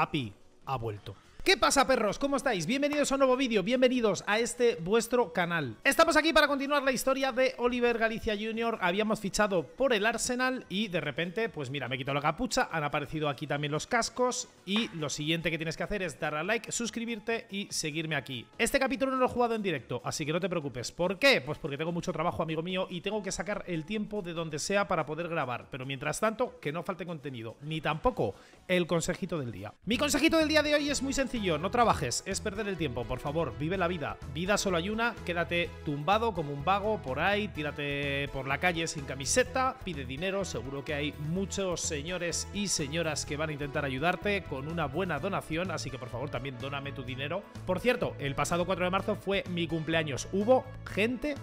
papi ha vuelto. ¿Qué pasa perros? ¿Cómo estáis? Bienvenidos a un nuevo vídeo, bienvenidos a este vuestro canal Estamos aquí para continuar la historia de Oliver Galicia Jr. Habíamos fichado por el Arsenal y de repente, pues mira, me he quitado la capucha Han aparecido aquí también los cascos Y lo siguiente que tienes que hacer es darle a like, suscribirte y seguirme aquí Este capítulo no lo he jugado en directo, así que no te preocupes ¿Por qué? Pues porque tengo mucho trabajo, amigo mío Y tengo que sacar el tiempo de donde sea para poder grabar Pero mientras tanto, que no falte contenido Ni tampoco el consejito del día Mi consejito del día de hoy es muy sencillo no trabajes, es perder el tiempo, por favor, vive la vida. Vida solo hay una, quédate tumbado como un vago por ahí, tírate por la calle sin camiseta, pide dinero, seguro que hay muchos señores y señoras que van a intentar ayudarte con una buena donación, así que por favor también dóname tu dinero. Por cierto, el pasado 4 de marzo fue mi cumpleaños, hubo gente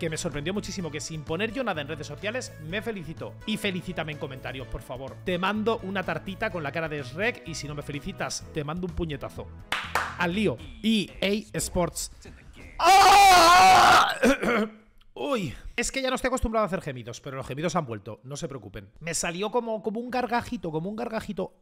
que me sorprendió muchísimo, que sin poner yo nada en redes sociales, me felicitó. Y felicítame en comentarios, por favor. Te mando una tartita con la cara de Shrek y si no me felicitas, te mando un puñetazo. Al lío. EA Sports. ¡Ah! Uy, es que ya no estoy acostumbrado a hacer gemidos, pero los gemidos han vuelto, no se preocupen. Me salió como, como un gargajito, como un gargajito.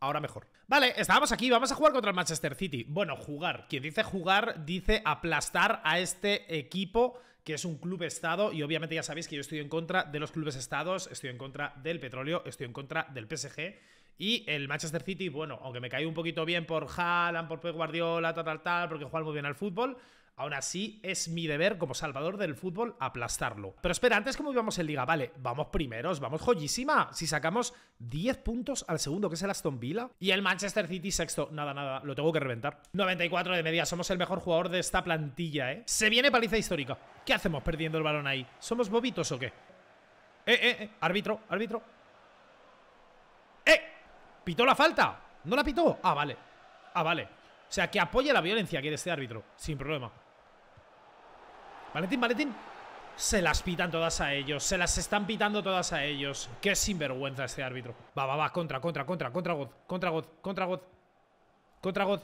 Ahora mejor. Vale, estábamos aquí, vamos a jugar contra el Manchester City. Bueno, jugar. Quien dice jugar dice aplastar a este equipo que es un club estado y obviamente ya sabéis que yo estoy en contra de los clubes estados, estoy en contra del petróleo, estoy en contra del PSG y el Manchester City, bueno, aunque me caí un poquito bien por Haaland, por Pep Guardiola, tal, tal, tal, porque juega muy bien al fútbol, Aún así, es mi deber como salvador del fútbol aplastarlo. Pero espera, antes como íbamos en liga, vale, vamos primeros, vamos joyísima. Si sacamos 10 puntos al segundo, que es el Aston Villa, y el Manchester City sexto, nada, nada, lo tengo que reventar. 94 de media, somos el mejor jugador de esta plantilla, ¿eh? Se viene paliza histórica. ¿Qué hacemos perdiendo el balón ahí? ¿Somos bobitos o qué? Eh, eh, eh, árbitro, árbitro. ¡Eh! ¿Pitó la falta? ¿No la pitó? Ah, vale. Ah, vale. O sea, que apoya la violencia quiere este árbitro, sin problema. Valentín, Valentín. Se las pitan todas a ellos. Se las están pitando todas a ellos. Qué sinvergüenza este árbitro. Va, va, va. Contra, contra, contra, contra God. Contra God, contra God. Contra God.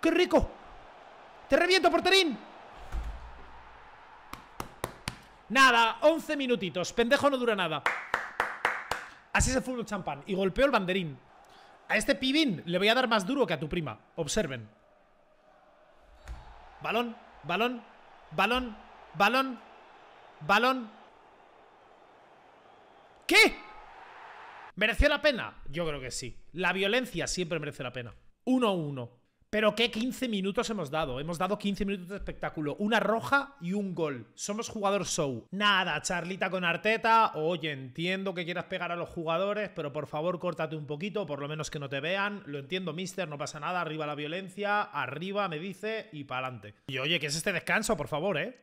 ¡Qué rico! ¡Te reviento, porterín! Nada, 11 minutitos. Pendejo no dura nada. Así es el fútbol champán. Y golpeo el banderín. A este pibín le voy a dar más duro que a tu prima. Observen. Balón, balón, balón, balón, balón. ¿Qué? ¿Mereció la pena? Yo creo que sí. La violencia siempre merece la pena. 1-1. Pero qué 15 minutos hemos dado. Hemos dado 15 minutos de espectáculo. Una roja y un gol. Somos jugador show. Nada, charlita con Arteta. Oye, entiendo que quieras pegar a los jugadores, pero por favor córtate un poquito, por lo menos que no te vean. Lo entiendo, mister, no pasa nada. Arriba la violencia, arriba, me dice, y para adelante. Y oye, ¿qué es este descanso, por favor, eh?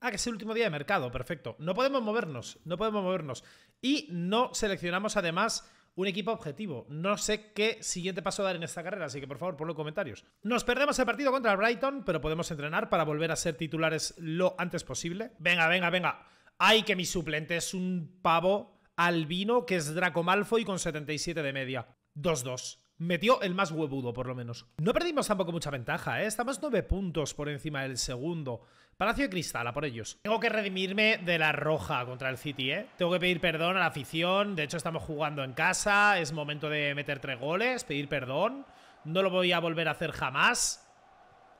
Ah, que es el último día de mercado, perfecto. No podemos movernos, no podemos movernos. Y no seleccionamos además un equipo objetivo. No sé qué siguiente paso dar en esta carrera, así que por favor ponlo en comentarios. Nos perdemos el partido contra el Brighton, pero podemos entrenar para volver a ser titulares lo antes posible. Venga, venga, venga. Ay, que mi suplente es un pavo albino que es Draco Malfoy con 77 de media. 2-2. Metió el más huevudo, por lo menos. No perdimos tampoco mucha ventaja, ¿eh? Estamos 9 puntos por encima del segundo. Palacio de Cristal, a por ellos. Tengo que redimirme de la roja contra el City, ¿eh? Tengo que pedir perdón a la afición. De hecho, estamos jugando en casa. Es momento de meter tres goles, pedir perdón. No lo voy a volver a hacer jamás.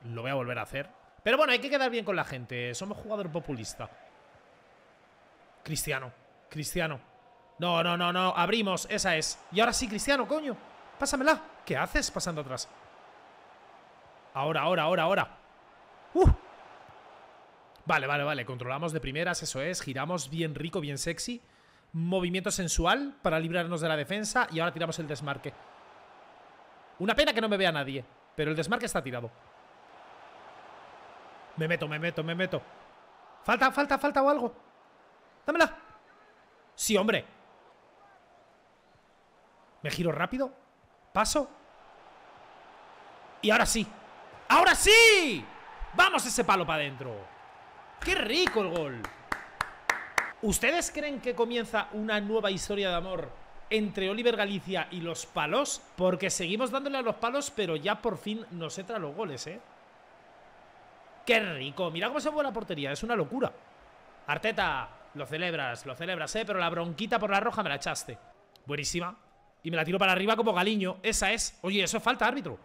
Lo voy a volver a hacer. Pero bueno, hay que quedar bien con la gente. Somos jugador populista. Cristiano. Cristiano. No, no, no, no. Abrimos. Esa es. Y ahora sí, Cristiano, coño. Pásamela. ¿Qué haces pasando atrás? Ahora, ahora, ahora, ahora. ¡Uh! Vale, vale, vale. Controlamos de primeras, eso es. Giramos bien rico, bien sexy. Movimiento sensual para librarnos de la defensa. Y ahora tiramos el desmarque. Una pena que no me vea nadie. Pero el desmarque está tirado. Me meto, me meto, me meto. Falta, falta, falta o algo. Dámela. Sí, hombre. Me giro rápido. Paso. Y ahora sí. ¡Ahora sí! ¡Vamos ese palo para adentro! ¡Qué rico el gol! ¿Ustedes creen que comienza una nueva historia de amor entre Oliver Galicia y los palos? Porque seguimos dándole a los palos, pero ya por fin nos entra los goles, ¿eh? ¡Qué rico! Mira cómo se mueve la portería, es una locura. Arteta, Lo celebras, lo celebras, ¿eh? Pero la bronquita por la roja me la echaste. Buenísima. Y me la tiro para arriba como galiño. Esa es. Oye, eso es falta, árbitro.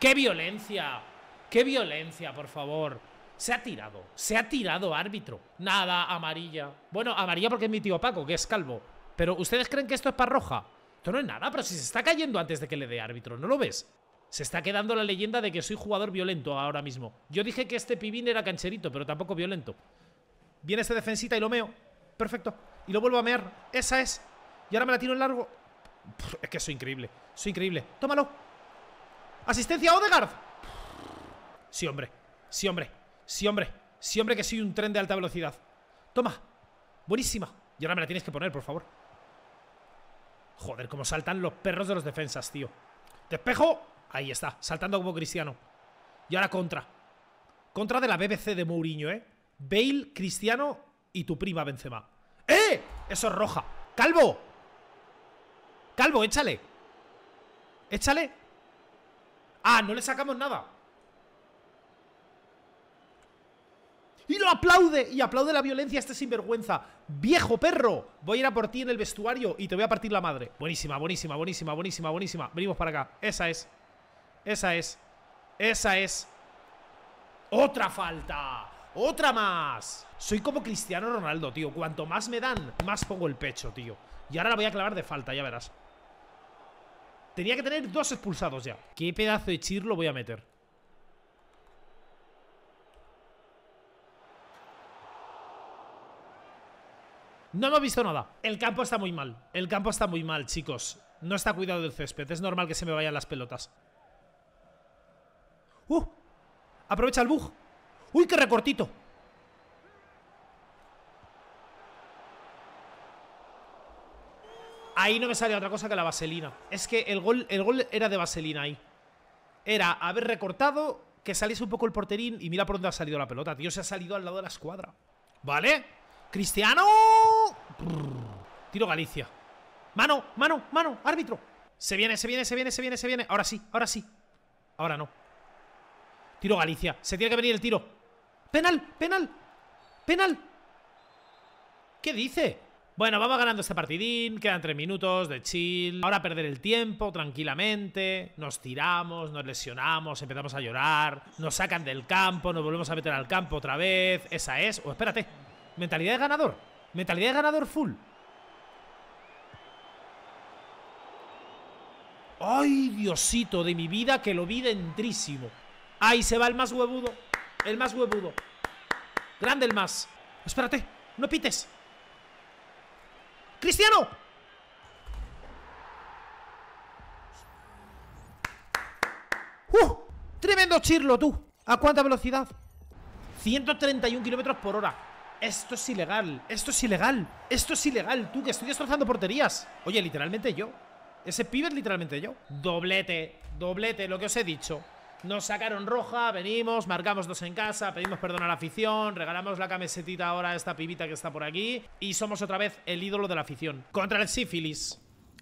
¡Qué violencia! ¡Qué violencia, por favor! Se ha tirado, se ha tirado, árbitro. Nada, amarilla. Bueno, amarilla porque es mi tío Paco, que es calvo. Pero ¿ustedes creen que esto es para roja? Esto no es nada, pero si se está cayendo antes de que le dé árbitro, ¿no lo ves? Se está quedando la leyenda de que soy jugador violento ahora mismo. Yo dije que este pibín era cancherito, pero tampoco violento. Viene este defensita y lo meo. Perfecto. Y lo vuelvo a mear. Esa es. Y ahora me la tiro en largo. es que soy increíble. Soy increíble. Tómalo. Asistencia Odegaard. Sí, hombre. Sí, hombre. Sí, hombre. Sí, hombre, que soy un tren de alta velocidad. Toma. Buenísima. Y ahora me la tienes que poner, por favor. Joder, cómo saltan los perros de los defensas, tío. Despejo. Ahí está, saltando como Cristiano. Y ahora contra. Contra de la BBC de Mourinho, ¿eh? Bale, Cristiano y tu prima Benzema. ¡Eh! Eso es roja. ¡Calvo! ¡Calvo, échale! ¡Échale! ¡Ah, no le sacamos nada! Y lo aplaude, y aplaude la violencia a este sinvergüenza ¡Viejo perro! Voy a ir a por ti en el vestuario y te voy a partir la madre Buenísima, buenísima, buenísima, buenísima, buenísima Venimos para acá, esa es esa es. Esa es. ¡Otra falta! ¡Otra más! Soy como Cristiano Ronaldo, tío. Cuanto más me dan, más pongo el pecho, tío. Y ahora la voy a clavar de falta, ya verás. Tenía que tener dos expulsados ya. ¿Qué pedazo de chirlo voy a meter? No hemos visto nada. El campo está muy mal. El campo está muy mal, chicos. No está cuidado del césped. Es normal que se me vayan las pelotas. ¡Uh! Aprovecha el bug. ¡Uy, qué recortito! Ahí no me sale otra cosa que la vaselina. Es que el gol, el gol era de vaselina ahí. Era haber recortado, que saliese un poco el porterín y mira por dónde ha salido la pelota. Tío, se ha salido al lado de la escuadra. ¿Vale? ¡Cristiano! Tiro Galicia. Mano, mano, mano, árbitro. Se viene, se viene, se viene, se viene, se viene. Ahora sí, ahora sí. Ahora no. Tiro Galicia. Se tiene que venir el tiro. ¡Penal! ¡Penal! ¡Penal! ¿Qué dice? Bueno, vamos ganando este partidín. Quedan tres minutos de chill. Ahora perder el tiempo tranquilamente. Nos tiramos, nos lesionamos, empezamos a llorar. Nos sacan del campo, nos volvemos a meter al campo otra vez. Esa es. O oh, espérate. Mentalidad de ganador. Mentalidad de ganador full. ¡Ay, Diosito de mi vida que lo vi dentrísimo! Ahí se va el más huevudo. El más huevudo. Grande el más. Espérate, no pites. ¡Cristiano! ¡Uh! Tremendo chirlo, tú. ¿A cuánta velocidad? 131 kilómetros por hora. Esto es ilegal. Esto es ilegal. Esto es ilegal, tú, que estoy destrozando porterías. Oye, literalmente yo. Ese pibe es literalmente yo. Doblete, doblete, lo que os he dicho. Nos sacaron roja, venimos, marcamos dos en casa, pedimos perdón a la afición, regalamos la camisetita ahora a esta pibita que está por aquí y somos otra vez el ídolo de la afición. Contra el sífilis.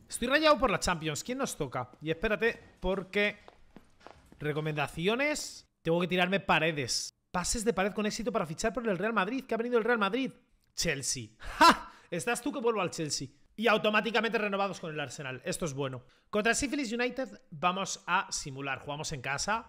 Estoy rayado por la Champions. ¿Quién nos toca? Y espérate, porque... Recomendaciones... Tengo que tirarme paredes. Pases de pared con éxito para fichar por el Real Madrid. ¿Qué ha venido el Real Madrid? Chelsea. ¡Ja! Estás tú que vuelvo al Chelsea. Y automáticamente renovados con el Arsenal. Esto es bueno. Contra Syphilis United vamos a simular. Jugamos en casa.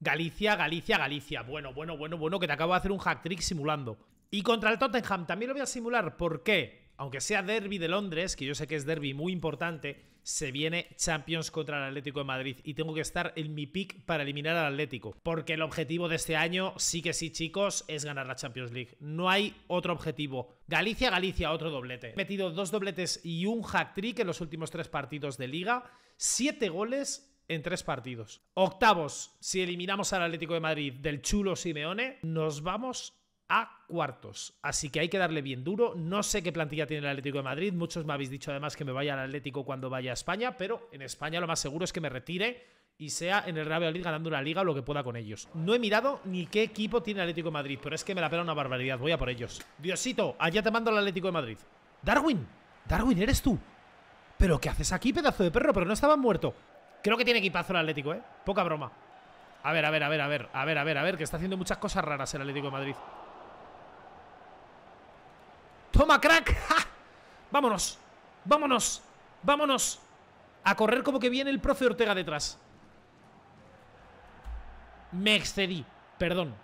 Galicia, Galicia, Galicia. Bueno, bueno, bueno, bueno, que te acabo de hacer un hack trick simulando. Y contra el Tottenham también lo voy a simular. ¿Por qué? Aunque sea derby de Londres, que yo sé que es derby muy importante, se viene Champions contra el Atlético de Madrid y tengo que estar en mi pick para eliminar al Atlético. Porque el objetivo de este año, sí que sí, chicos, es ganar la Champions League. No hay otro objetivo. Galicia, Galicia, otro doblete. He metido dos dobletes y un hack trick en los últimos tres partidos de liga. Siete goles en tres partidos. Octavos, si eliminamos al Atlético de Madrid del chulo Simeone, nos vamos a cuartos. Así que hay que darle bien duro. No sé qué plantilla tiene el Atlético de Madrid. Muchos me habéis dicho además que me vaya al Atlético cuando vaya a España, pero en España lo más seguro es que me retire y sea en el Real Madrid ganando una liga o lo que pueda con ellos. No he mirado ni qué equipo tiene el Atlético de Madrid, pero es que me la pela una barbaridad. Voy a por ellos. Diosito, allá te mando al Atlético de Madrid. Darwin, Darwin, eres tú. ¿Pero qué haces aquí, pedazo de perro? Pero no estaba muerto. Creo que tiene equipazo el Atlético, ¿eh? Poca broma. A ver, a ver, a ver, a ver, a ver, a ver, a ver, que está haciendo muchas cosas raras el Atlético de Madrid. ¡Toma, crack! ¡Vámonos! ¡Vámonos! ¡Vámonos! A correr como que viene el profe Ortega detrás. Me excedí. Perdón.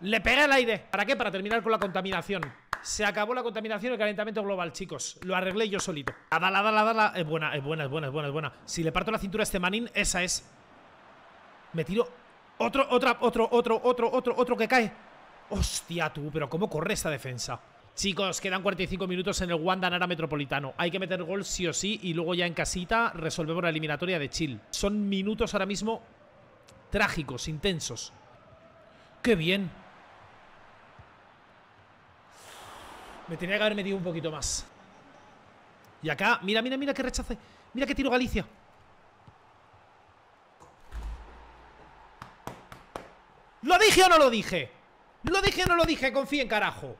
Le pegué al aire. ¿Para qué? Para terminar con la contaminación. Se acabó la contaminación y el calentamiento global, chicos. Lo arreglé yo solito. A dala, dala, dala. Es buena, es buena, es buena, es buena, es buena. Si le parto la cintura a este manín, esa es. Me tiro. Otro, otra, otro, otro, otro, otro, otro que cae. Hostia, tú, pero ¿cómo corre esta defensa? Chicos, quedan 45 minutos en el Wanda Metropolitano. Hay que meter gol sí o sí y luego ya en casita resolvemos la eliminatoria de Chill. Son minutos ahora mismo trágicos, intensos. ¡Qué bien! Me tenía que haber metido un poquito más. Y acá, mira, mira, mira que rechace. Mira que tiro Galicia. ¿Lo dije o no lo dije? ¿Lo dije o no lo dije? Confía en carajo.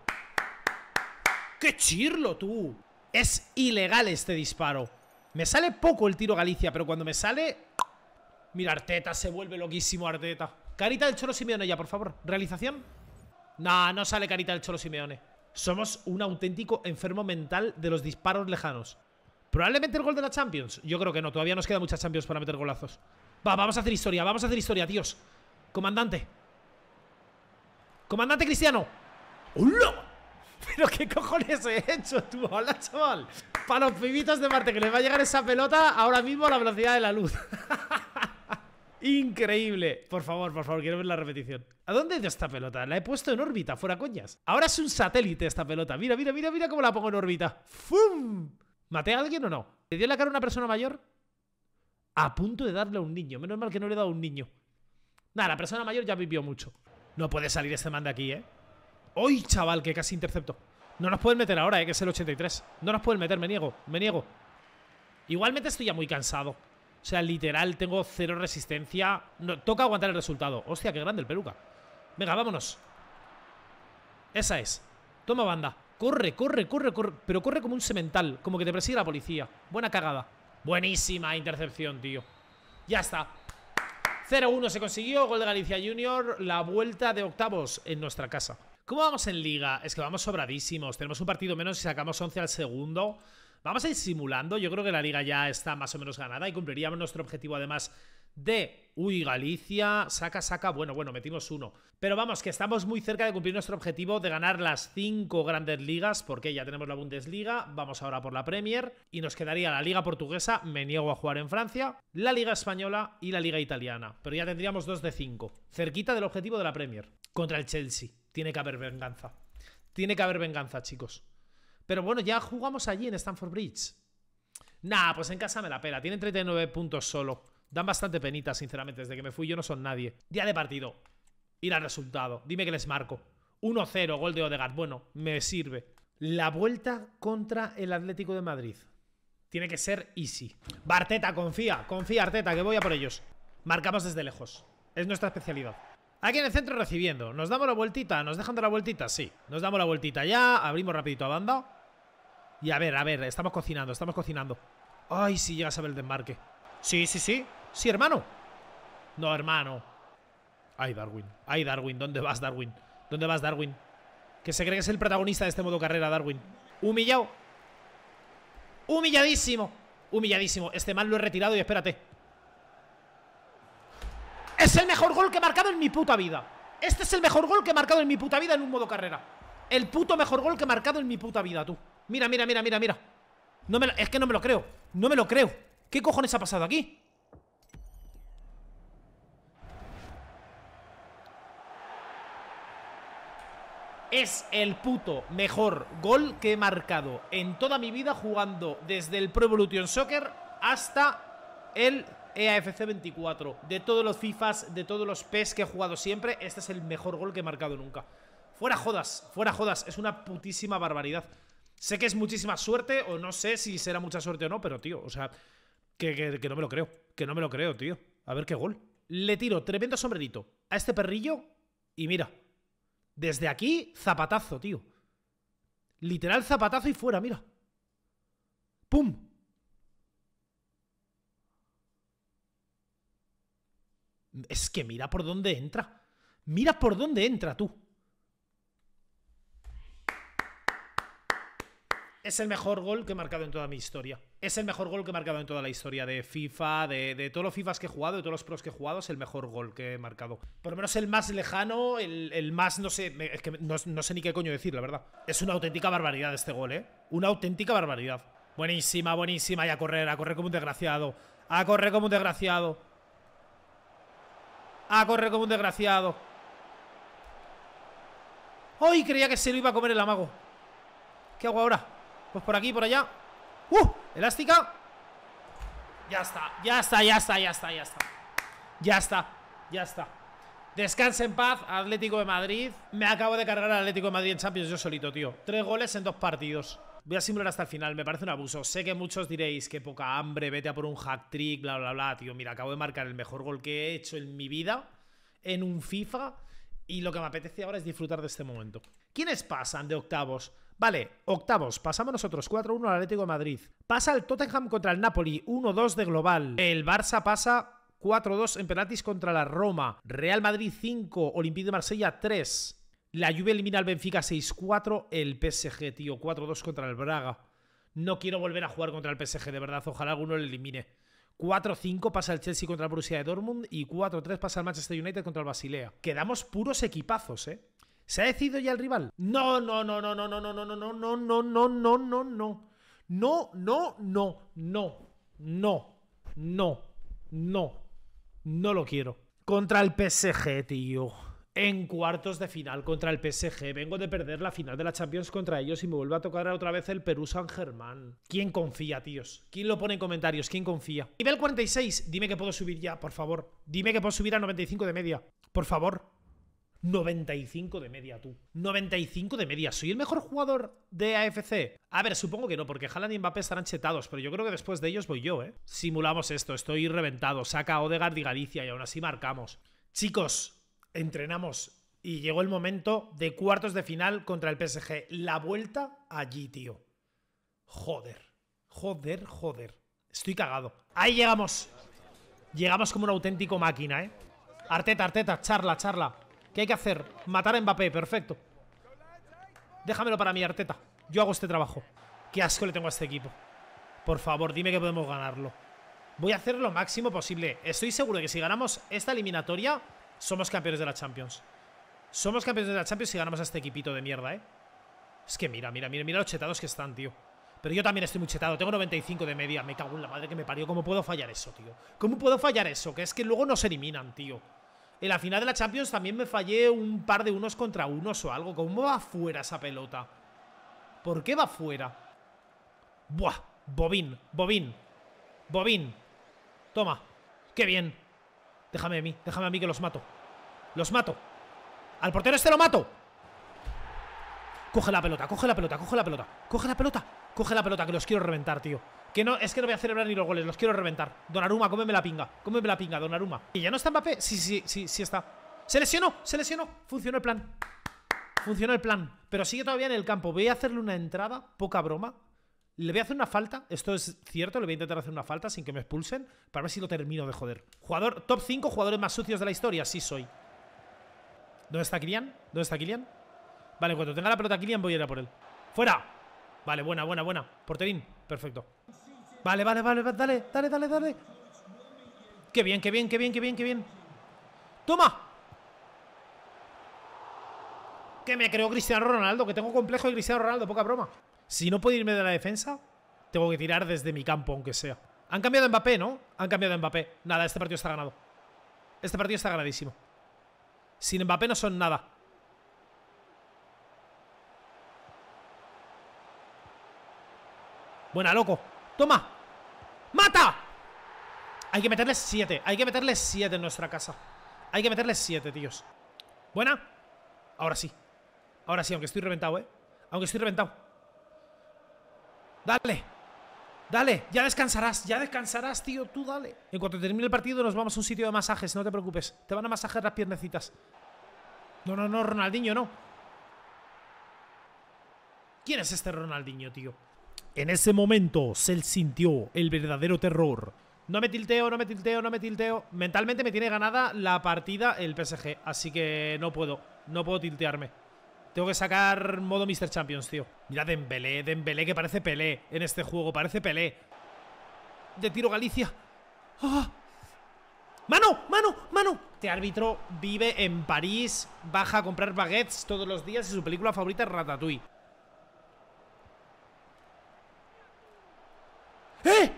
¡Qué chirlo, tú! Es ilegal este disparo. Me sale poco el tiro Galicia, pero cuando me sale... Mira, Arteta se vuelve loquísimo, Arteta. Carita del Cholo Simeone ya, por favor. ¿Realización? No, no sale carita del Cholo Simeone. Somos un auténtico enfermo mental de los disparos lejanos. ¿Probablemente el gol de la Champions? Yo creo que no, todavía nos queda muchas Champions para meter golazos. Va, vamos a hacer historia, vamos a hacer historia, tíos. Comandante. Comandante Cristiano. ¡Hola! ¿Pero qué cojones he hecho tú? Hola, chaval. Para los pibitos de Marte que les va a llegar esa pelota ahora mismo a la velocidad de la luz. Increíble. Por favor, por favor, quiero ver la repetición. ¿A dónde ido esta pelota? La he puesto en órbita, fuera coñas. Ahora es un satélite esta pelota. Mira, mira, mira, mira cómo la pongo en órbita. ¡Fum! ¿Maté a alguien o no? ¿Le dio la cara a una persona mayor? A punto de darle a un niño. Menos mal que no le he dado a un niño. Nada, la persona mayor ya vivió mucho. No puede salir este man de aquí, ¿eh? ¡Uy, chaval! Que casi intercepto. No nos pueden meter ahora, ¿eh? Que es el 83. No nos pueden meter, me niego, me niego. Igualmente estoy ya muy cansado. O sea, literal, tengo cero resistencia. No, toca aguantar el resultado. Hostia, qué grande el peluca. Venga, vámonos. Esa es. Toma banda. Corre, corre, corre, corre. Pero corre como un semental. Como que te persigue la policía. Buena cagada. Buenísima intercepción, tío. Ya está. 0-1 se consiguió. Gol de Galicia Junior. La vuelta de octavos en nuestra casa. ¿Cómo vamos en liga? Es que vamos sobradísimos. Tenemos un partido menos y sacamos 11 al segundo. Vamos a ir simulando. Yo creo que la liga ya está más o menos ganada y cumpliríamos nuestro objetivo además de... Uy, Galicia, saca, saca, bueno, bueno, metimos uno. Pero vamos, que estamos muy cerca de cumplir nuestro objetivo de ganar las cinco grandes ligas, porque ya tenemos la Bundesliga, vamos ahora por la Premier, y nos quedaría la Liga Portuguesa, me niego a jugar en Francia, la Liga Española y la Liga Italiana. Pero ya tendríamos dos de cinco, cerquita del objetivo de la Premier, contra el Chelsea. Tiene que haber venganza. Tiene que haber venganza, chicos. Pero bueno, ya jugamos allí en Stanford Bridge. Nah, pues en casa me la pela. Tienen 39 puntos solo. Dan bastante penita, sinceramente. Desde que me fui yo no son nadie. Día de partido. Ir al resultado. Dime que les marco. 1-0, gol de Odegaard. Bueno, me sirve. La vuelta contra el Atlético de Madrid. Tiene que ser easy. Barteta, confía. Confía, Arteta, que voy a por ellos. Marcamos desde lejos. Es nuestra especialidad. Aquí en el centro recibiendo. ¿Nos damos la vueltita? ¿Nos dejan dar la vueltita? Sí. Nos damos la vueltita ya. Abrimos rapidito a banda. Y a ver, a ver, estamos cocinando, estamos cocinando. Ay, si llegas a ver el desmarque. Sí, sí, sí. Sí, hermano. No, hermano. Ay, Darwin. Ay, Darwin. ¿Dónde vas, Darwin? ¿Dónde vas, Darwin? Que se cree que es el protagonista de este modo carrera, Darwin. Humillado. Humilladísimo. Humilladísimo. Este mal lo he retirado y espérate. Es el mejor gol que he marcado en mi puta vida. Este es el mejor gol que he marcado en mi puta vida en un modo carrera. El puto mejor gol que he marcado en mi puta vida, tú. Mira, mira, mira, mira, mira. Es que no me lo creo. No me lo creo. ¿Qué cojones ha pasado aquí? Es el puto mejor gol que he marcado en toda mi vida jugando desde el Pro Evolution Soccer hasta el EAFC 24. De todos los FIFAs, de todos los PES que he jugado siempre, este es el mejor gol que he marcado nunca. Fuera jodas, fuera jodas, es una putísima barbaridad. Sé que es muchísima suerte, o no sé si será mucha suerte o no, pero tío, o sea, que, no me lo creo, que no me lo creo, tío. A ver qué gol. Le tiro tremendo sombrerito a este perrillo y mira, desde aquí, zapatazo, tío. Literal zapatazo y fuera, mira. ¡Pum! Es que mira por dónde entra. Mira por dónde entra tú. Es el mejor gol que he marcado en toda mi historia. Es el mejor gol que he marcado en toda la historia de FIFA, de, todos los FIFAs que he jugado, de todos los pros que he jugado, es el mejor gol que he marcado. Por lo menos el más lejano, el, más, no sé, es que no, no, sé ni qué coño decir, la verdad. Es una auténtica barbaridad este gol, ¿eh? Una auténtica barbaridad. Buenísima, buenísima. Y a correr, a correr como un desgraciado. A correr como un desgraciado. A correr como un desgraciado. ¡Ay! Creía que se lo iba a comer el amago. ¿Qué hago ahora? Pues por aquí, por allá. ¡Uh! Elástica. Ya está, ya está, ya está, ya está, ya está. Ya está, ya está. Descansa en paz, Atlético de Madrid. Me acabo de cargar al Atlético de Madrid en Champions yo solito, tío. Tres goles en dos partidos. Voy a simular hasta el final, me parece un abuso. Sé que muchos diréis que poca hambre, vete a por un hack trick, bla, bla, bla Tío, mira, acabo de marcar el mejor gol que he hecho en mi vida En un FIFA Y lo que me apetece ahora es disfrutar de este momento. ¿Quiénes pasan de octavos? Vale, octavos, pasamos nosotros 4-1 al Atlético de Madrid. Pasa el Tottenham contra el Napoli, 1-2 de global. El Barça pasa 4-2 en penaltis contra la Roma. Real Madrid 5, Olympique de Marsella 3. La Juve elimina al Benfica 6-4. El PSG, tío, 4-2 contra el Braga. No quiero volver a jugar contra el PSG, de verdad. Ojalá alguno lo elimine. 4-5 pasa el Chelsea contra el Borussia de Dortmund y 4-3 pasa el Manchester United contra el Basilea. Quedamos puros equipazos, ¿eh? ¿Se ha decidido ya el rival? No, no, no, no, no, no, no, no, no, no, no, no, no, no, no, no. No, no, no, no, no, no, no, no lo quiero. Contra el PSG, tío. En cuartos de final contra el PSG. Vengo de perder la final de la Champions contra ellos y me vuelve a tocar otra vez el Perú San Germán. ¿Quién confía, tíos? ¿Quién lo pone en comentarios? ¿Quién confía? Nivel 46. Dime que puedo subir ya, por favor. Dime que puedo subir a 95 de media. Por favor. 95 de media, tú. 95 de media. ¿Soy el mejor jugador de AFC? A ver, supongo que no, porque Haaland y Mbappé estarán chetados, pero yo creo que después de ellos voy yo, ¿eh? Simulamos esto, estoy reventado. Saca Odegaard y Galicia y aún así marcamos. Chicos, entrenamos y llegó el momento de cuartos de final contra el PSG. La vuelta allí, tío. Joder. Joder, joder. Estoy cagado. Ahí llegamos. Llegamos como un auténtico máquina, ¿eh? Arteta, Arteta, charla, charla. ¿Qué hay que hacer? Matar a Mbappé, perfecto. Déjamelo para mi Arteta. Yo hago este trabajo. Qué asco le tengo a este equipo. Por favor, dime que podemos ganarlo. Voy a hacer lo máximo posible. Estoy seguro de que si ganamos esta eliminatoria Somos campeones de la Champions. Somos campeones de la Champions si ganamos a este equipito de mierda, ¿eh? Es que mira, mira, mira, mira los chetados que están, tío. Pero yo también estoy muy chetado. Tengo 95 de media. Me cago en la madre que me parió. ¿Cómo puedo fallar eso, tío? ¿Cómo puedo fallar eso? Que es que luego nos eliminan, tío en la final de la Champions también me fallé un par de unos contra unos o algo. ¿Cómo va fuera esa pelota? ¿Por qué va fuera? Buah, Bobín, Bobín, Bobín. Toma, qué bien. Déjame a mí, déjame a mí que los mato. Los mato. Al portero este lo mato. Coge la pelota, coge la pelota, coge la pelota. Coge la pelota, coge la pelota, que los quiero reventar, tío. Que no, es que no voy a celebrar ni los goles, los quiero reventar. Donaruma, cómeme la pinga, cómeme la pinga, Donaruma. ¿Y ya no está Mbappé? Sí, sí, sí, sí está. Se lesionó, se lesionó. Funcionó el plan. Funcionó el plan. Pero sigue todavía en el campo. Voy a hacerle una entrada, poca broma. Le voy a hacer una falta, esto es cierto, le voy a intentar hacer una falta sin que me expulsen, para ver si lo termino de joder. Jugador, top 5 jugadores más sucios de la historia, sí soy. ¿Dónde está Kylian? ¿Dónde está Kylian? Vale, cuando tenga la pelota Kylian voy a ir a por él. ¡Fuera! Vale, buena, buena, buena. Porterín, perfecto. Vale, vale, vale, dale, dale, dale, dale. Qué bien, qué bien, qué bien, qué bien, qué bien. ¡Toma! Que me creo Cristiano Ronaldo, que tengo complejo de Cristiano Ronaldo, poca broma. Si no puedo irme de la defensa, tengo que tirar desde mi campo, aunque sea. Han cambiado a Mbappé, ¿no? Han cambiado a Mbappé. Nada, este partido está ganado. Este partido está ganadísimo. Sin Mbappé no son nada. Buena, loco. Toma. ¡Mata! Hay que meterles siete. Hay que meterles siete en nuestra casa. Hay que meterles siete, tíos. ¿Buena? Ahora sí. Ahora sí, aunque estoy reventado, ¿eh? Aunque estoy reventado. Dale. Dale, ya descansarás, ya descansarás, tío. Tú dale. En cuanto termine el partido nos vamos a un sitio de masajes. No te preocupes, te van a masajear las piernecitas. No, no, no, Ronaldinho, no. ¿Quién es este Ronaldinho, tío? En ese momento se sintió el verdadero terror No me tilteo, no me tilteo, no me tilteo. Mentalmente me tiene ganada la partida el PSG. Así que no puedo. No puedo tiltearme. Tengo que sacar modo Mr. Champions, tío. Mira Dembélé, Dembélé que parece Pelé en este juego. Parece Pelé. De tiro Galicia. ¡Ah! ¡Mano! ¡Mano! ¡Mano! Este árbitro vive en París, baja a comprar baguettes todos los días y su película favorita es Ratatouille. ¡Eh!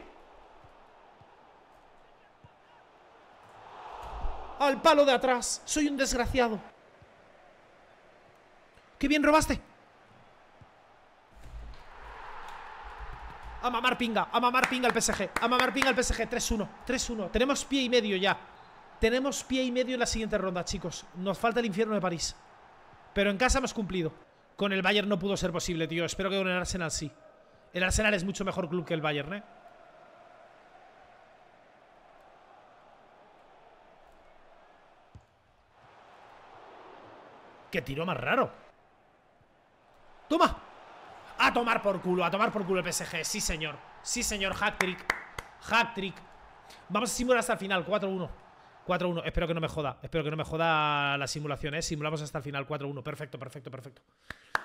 Al palo de atrás. Soy un desgraciado. ¡Qué bien robaste! A mamar pinga, a mamar pinga el PSG A mamar pinga el PSG, 3-1 3-1, tenemos pie y medio ya Tenemos pie y medio en la siguiente ronda, chicos Nos falta el infierno de París Pero en casa hemos cumplido Con el Bayern no pudo ser posible, tío Espero que con el Arsenal sí El Arsenal es mucho mejor club que el Bayern, ¿eh? ¡Qué tiro más raro! ¡Toma! A tomar por culo, a tomar por culo el PSG Sí, señor, sí, señor, hat-trick Hat-trick Vamos a simular hasta el final, 4-1 4-1, espero que no me joda. Espero que no me joda la simulación, ¿eh? Simulamos hasta el final, 4-1, perfecto, perfecto, perfecto.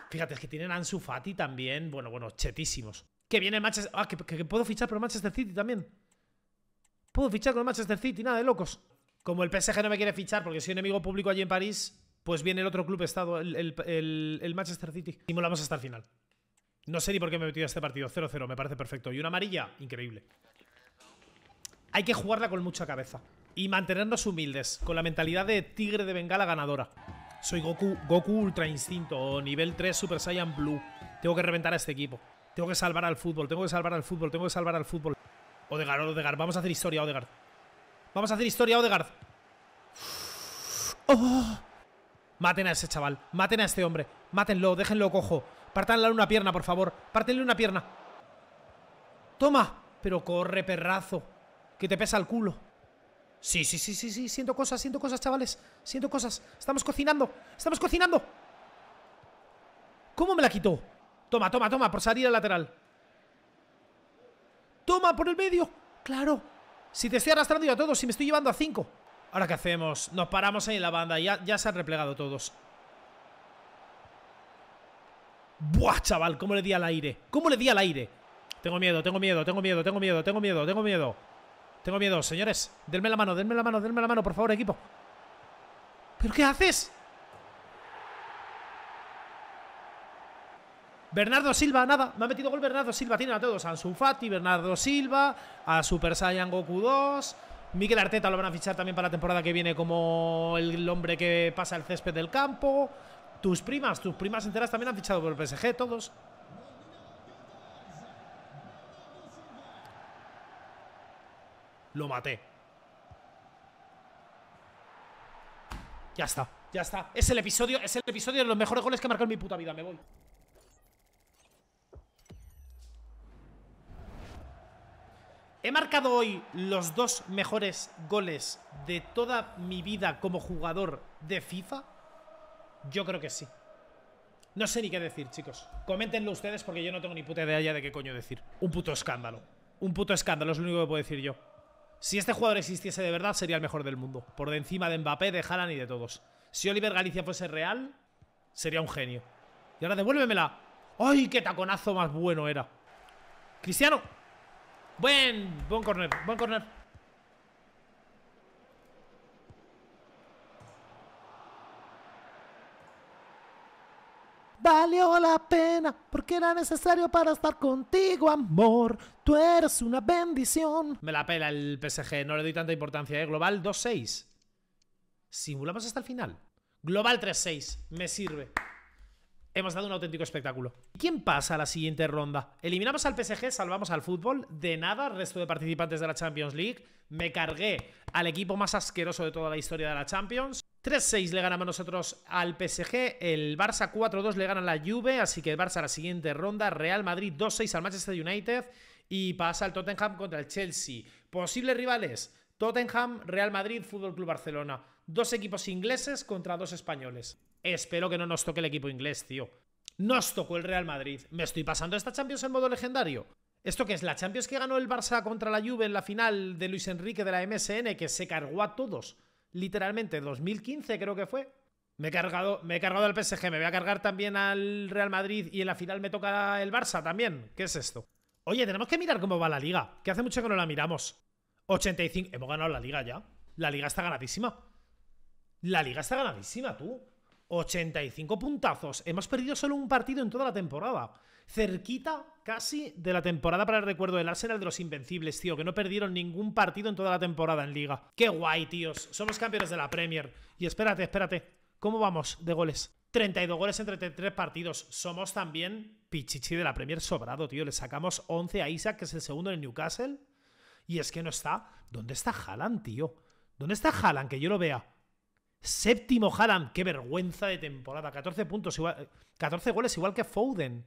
Fíjate, es que tienen Ansu Fati también. Bueno, bueno, chetísimos. Que viene el Manchester... Ah, que, puedo fichar por el Manchester City también. Puedo fichar con el Manchester City, nada de locos. Como el PSG no me quiere fichar porque soy enemigo público allí en París Pues viene el otro club estado, el, el Manchester City Simulamos hasta el final no sé ni por qué me he metido a este partido. 0-0, me parece perfecto. Y una amarilla, increíble. Hay que jugarla con mucha cabeza. Y mantenernos humildes, con la mentalidad de tigre de bengala ganadora. Soy Goku, Goku Ultra Instinto, nivel 3 Super Saiyan Blue. Tengo que reventar a este equipo. Tengo que salvar al fútbol, tengo que salvar al fútbol, tengo que salvar al fútbol. Odegaard, Odegaard, vamos a hacer historia, Odegaard. Vamos a hacer historia, Odegaard. Oh. Maten a ese chaval, maten a este hombre. Mátenlo, déjenlo cojo. Pártanle una pierna, por favor. Pártenle una pierna. Toma. Pero corre, perrazo. Que te pesa el culo. Sí, sí, sí, sí, sí. Siento cosas, siento cosas, chavales. Siento cosas. Estamos cocinando. Estamos cocinando. ¿Cómo me la quitó? Toma, toma, toma, por salir al lateral. Toma, por el medio. Claro. Si te estoy arrastrando yo a todos, si me estoy llevando a cinco. Ahora, ¿qué hacemos? Nos paramos ahí en la banda. Ya, ya se han replegado todos. Buah, chaval, cómo le di al aire ¿Cómo le di al aire? Tengo miedo, tengo miedo, tengo miedo, tengo miedo, tengo miedo, tengo miedo Tengo miedo, señores Denme la mano, denme la mano, denme la mano, por favor, equipo ¿Pero qué haces? Bernardo Silva, nada, me ha metido gol Bernardo Silva Tienen a todos, a Fati, Bernardo Silva A Super Saiyan Goku 2 Miguel Arteta lo van a fichar también para la temporada que viene Como el hombre que pasa el césped del campo tus primas, tus primas enteras también han fichado por el PSG, todos. Lo maté. Ya está, ya está. Es el episodio, es el episodio de los mejores goles que he marcado en mi puta vida. Me voy. ¿He marcado hoy los dos mejores goles de toda mi vida como jugador de FIFA? Yo creo que sí. No sé ni qué decir, chicos. Coméntenlo ustedes porque yo no tengo ni puta idea de qué coño decir. Un puto escándalo. Un puto escándalo es lo único que puedo decir yo. Si este jugador existiese de verdad, sería el mejor del mundo. Por de encima de Mbappé, de Haaland y de todos. Si Oliver Galicia fuese real, sería un genio. Y ahora devuélvemela. ¡Ay, qué taconazo más bueno era! Cristiano. Buen, buen corner, buen corner. Valió la pena porque era necesario para estar contigo, amor. Tú eres una bendición. Me la pela el PSG, no le doy tanta importancia, ¿eh? Global 2-6. Simulamos hasta el final. Global 3-6, me sirve. Hemos dado un auténtico espectáculo. ¿Quién pasa a la siguiente ronda? Eliminamos al PSG, salvamos al fútbol. De nada, resto de participantes de la Champions League. Me cargué al equipo más asqueroso de toda la historia de la Champions. 3-6 le ganamos nosotros al PSG, el Barça 4-2 le gana la Juve, así que el Barça a la siguiente ronda, Real Madrid 2-6 al Manchester United y pasa el Tottenham contra el Chelsea. Posibles rivales, Tottenham, Real Madrid, Fútbol Club Barcelona. Dos equipos ingleses contra dos españoles. Espero que no nos toque el equipo inglés, tío. Nos tocó el Real Madrid. ¿Me estoy pasando esta Champions en modo legendario? ¿Esto qué es? ¿La Champions que ganó el Barça contra la Juve en la final de Luis Enrique de la MSN que se cargó a todos? Literalmente, 2015 creo que fue. Me he cargado, me he cargado al PSG, me voy a cargar también al Real Madrid y en la final me toca el Barça también. ¿Qué es esto? Oye, tenemos que mirar cómo va la liga, que hace mucho que no la miramos. 85, hemos ganado la liga ya. La liga está ganadísima. La liga está ganadísima, tú. 85 puntazos. Hemos perdido solo un partido en toda la temporada. Cerquita casi de la temporada para el recuerdo del Arsenal de los Invencibles, tío, que no perdieron ningún partido en toda la temporada en liga. Qué guay, tíos. Somos campeones de la Premier. Y espérate, espérate. ¿Cómo vamos de goles? 32 goles en 33 partidos. Somos también pichichi de la Premier sobrado, tío. Le sacamos 11 a Isaac, que es el segundo en el Newcastle. Y es que no está. ¿Dónde está Haaland, tío? ¿Dónde está Haaland? Que yo lo vea. Séptimo Haaland. Qué vergüenza de temporada. 14 puntos, igual, 14 goles igual que Foden.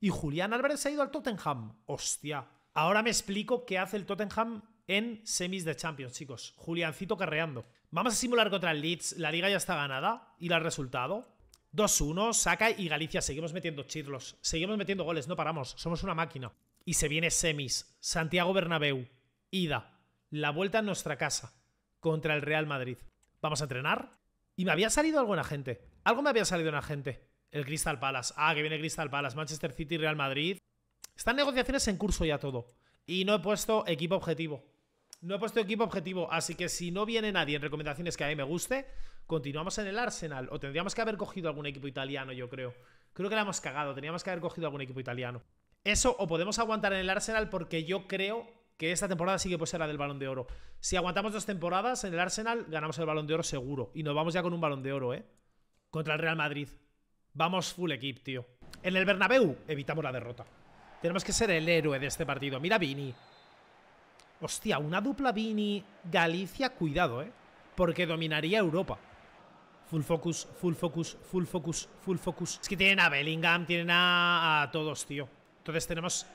Y Julián Álvarez se ha ido al Tottenham. Hostia. Ahora me explico qué hace el Tottenham en semis de Champions, chicos. Juliancito carreando. Vamos a simular contra el Leeds. La liga ya está ganada. ¿Y el resultado? 2-1, saca y Galicia. Seguimos metiendo chirlos. Seguimos metiendo goles, no paramos. Somos una máquina. Y se viene semis. Santiago Bernabéu. Ida. La vuelta en nuestra casa. Contra el Real Madrid. Vamos a entrenar. Y me había salido algo en agente. Algo me había salido en agente. El Crystal Palace. Ah, que viene Crystal Palace. Manchester City, Real Madrid. Están negociaciones en curso ya todo. Y no he puesto equipo objetivo. No he puesto equipo objetivo. Así que si no viene nadie en recomendaciones que a mí me guste, continuamos en el Arsenal. O tendríamos que haber cogido algún equipo italiano, yo creo. Creo que la hemos cagado. Teníamos que haber cogido algún equipo italiano. Eso o podemos aguantar en el Arsenal porque yo creo que esta temporada sí que puede ser la del balón de oro. Si aguantamos dos temporadas en el Arsenal, ganamos el balón de oro seguro. Y nos vamos ya con un balón de oro, ¿eh? Contra el Real Madrid. Vamos full equip, tío. En el Bernabéu evitamos la derrota. Tenemos que ser el héroe de este partido. Mira Vini. Hostia, una dupla Vini-Galicia, cuidado, ¿eh? Porque dominaría Europa. Full focus, full focus, full focus, full focus. Es que tienen a Bellingham, tienen a todos, tío. Entonces tenemos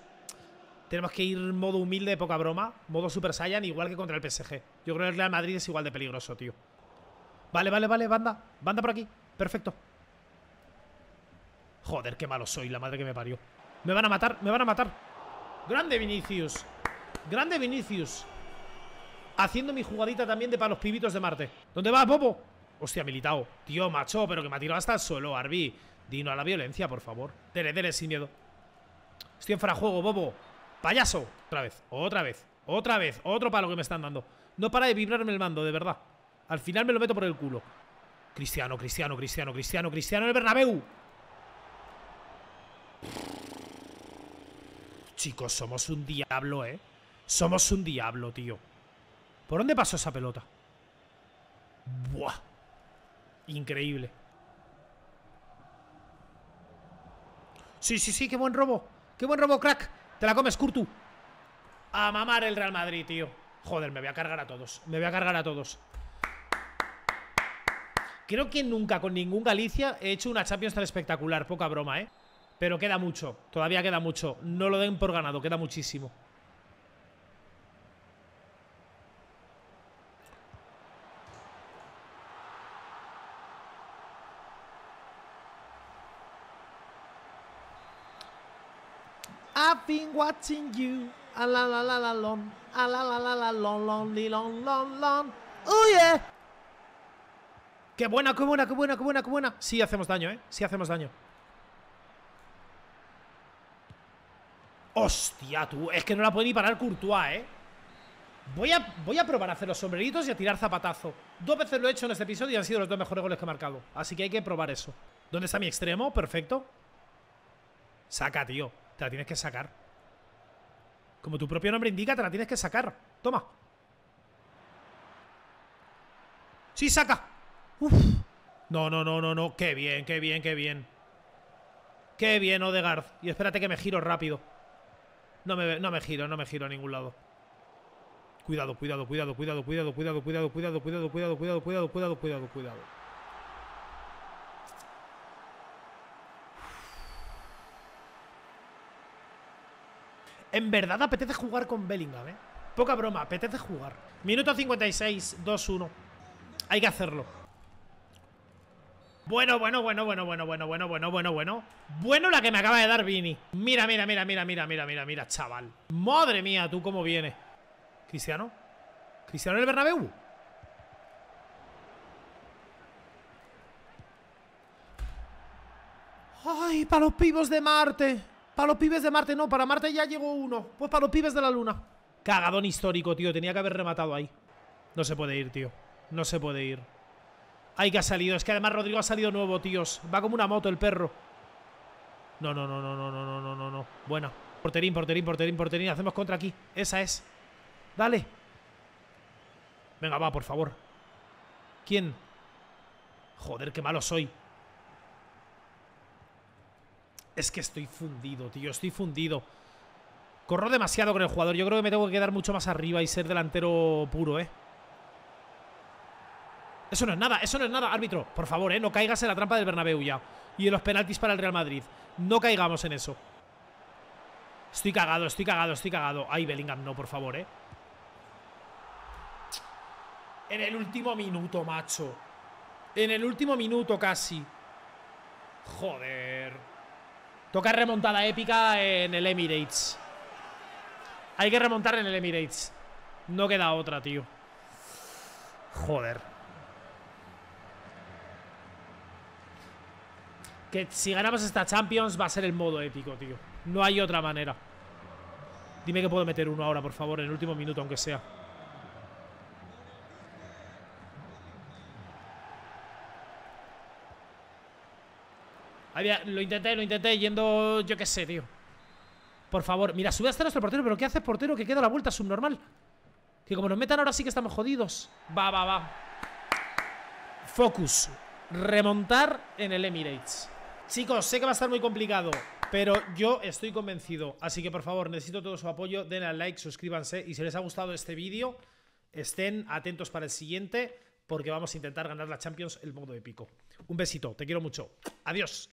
tenemos que ir modo humilde, poca broma. Modo Super Saiyan, igual que contra el PSG. Yo creo que el Real Madrid es igual de peligroso, tío. Vale, vale, vale, banda. Banda por aquí. Perfecto. Joder, qué malo soy, la madre que me parió. Me van a matar, me van a matar. Grande Vinicius. Grande Vinicius. Haciendo mi jugadita también de para los pibitos de Marte. ¿Dónde va, Bobo? Hostia, militado. Tío, macho, pero que me ha tirado hasta el suelo, Arby. Dino a la violencia, por favor. Dele, dele, sin miedo. Estoy en juego, Bobo. ¡Payaso! Otra vez, otra vez, otra vez, otro palo que me están dando. No para de vibrarme el mando, de verdad. Al final me lo meto por el culo. Cristiano, Cristiano, Cristiano, Cristiano, Cristiano el Bernabéu. Chicos, somos un diablo, ¿eh? Somos un diablo, tío. ¿Por dónde pasó esa pelota? Buah. Increíble. Sí, sí, sí, qué buen robo. Qué buen robo, crack. Te la comes, Kurtu. A mamar el Real Madrid, tío. Joder, me voy a cargar a todos. Me voy a cargar a todos. Creo que nunca con ningún Galicia he hecho una Champions tan espectacular. Poca broma, ¿eh? Pero queda mucho. Todavía queda mucho. No lo den por ganado. Queda muchísimo. Watching you. A la la la la lon. A la la la la lon lon li lon lon lon. ¡Oh yeah! ¡Qué buena, qué buena, qué buena, qué buena, qué buena! Sí hacemos daño, ¿eh? Sí hacemos daño. ¡Hostia, tú! Es que no la puede ni parar Courtois, ¿eh? Voy a, voy a probar a hacer los sombreritos y a tirar zapatazo. Dos veces lo he hecho en este episodio y han sido los dos mejores goles que he marcado. Así que hay que probar eso. ¿Dónde está mi extremo? Perfecto. Saca, tío. Te la tienes que sacar. Como tu propio nombre indica, te la tienes que sacar. Toma. ¡Sí, saca! Uf. No, no, no, no, no. Qué bien, qué bien, qué bien. Qué bien, Odegaard. Y espérate que me giro rápido. No me, no me giro, no me giro a ningún lado. Cuidado, cuidado, cuidado, cuidado, cuidado, cuidado, cuidado, cuidado, cuidado, cuidado, cuidado, cuidado, cuidado, cuidado, En verdad apetece jugar con Bellingham, ¿eh? Poca broma, apetece jugar. Minuto 56, 2-1. Hay que hacerlo. Bueno, bueno, bueno, bueno, bueno, bueno, bueno, bueno, bueno, bueno. Bueno la que me acaba de dar Vini. Mira, mira, mira, mira, mira, mira, mira, mira, chaval. Madre mía, tú cómo viene. Cristiano. Cristiano el Bernabéu. Ay, para los pibos de Marte. Para los pibes de Marte, no, para Marte ya llegó uno. Pues para los pibes de la Luna. Cagadón histórico, tío. Tenía que haber rematado ahí. No se puede ir, tío. No se puede ir. Ay, que ha salido. Es que además Rodrigo ha salido nuevo, tíos. Va como una moto el perro. No, no, no, no, no, no, no, no, no. Buena. Porterín, porterín, porterín, porterín. Hacemos contra aquí. Esa es. Dale. Venga, va, por favor. ¿Quién? Joder, qué malo soy. Es que estoy fundido, tío. Estoy fundido. Corro demasiado con el jugador. Yo creo que me tengo que quedar mucho más arriba y ser delantero puro, ¿eh? Eso no es nada, eso no es nada, árbitro. Por favor, ¿eh? No caigas en la trampa del Bernabéu ya. Y en los penaltis para el Real Madrid. No caigamos en eso. Estoy cagado, estoy cagado, estoy cagado. Ay, Bellingham, no, por favor, ¿eh? En el último minuto, macho. En el último minuto casi. Joder. Toca remontada épica en el Emirates. Hay que remontar en el Emirates. No queda otra, tío. Joder. Que si ganamos esta Champions va a ser el modo épico, tío. No hay otra manera. Dime que puedo meter uno ahora, por favor, en el último minuto, aunque sea. Lo intenté, lo intenté yendo, yo qué sé, tío. Por favor, mira, sube hasta nuestro portero, pero ¿qué hace portero que queda la vuelta subnormal? Que como nos metan ahora sí que estamos jodidos. Va, va, va. Focus. Remontar en el Emirates. Chicos, sé que va a estar muy complicado, pero yo estoy convencido. Así que por favor, necesito todo su apoyo. Denle al like, suscríbanse. Y si les ha gustado este vídeo, estén atentos para el siguiente, porque vamos a intentar ganar la Champions el modo épico. Un besito, te quiero mucho. Adiós.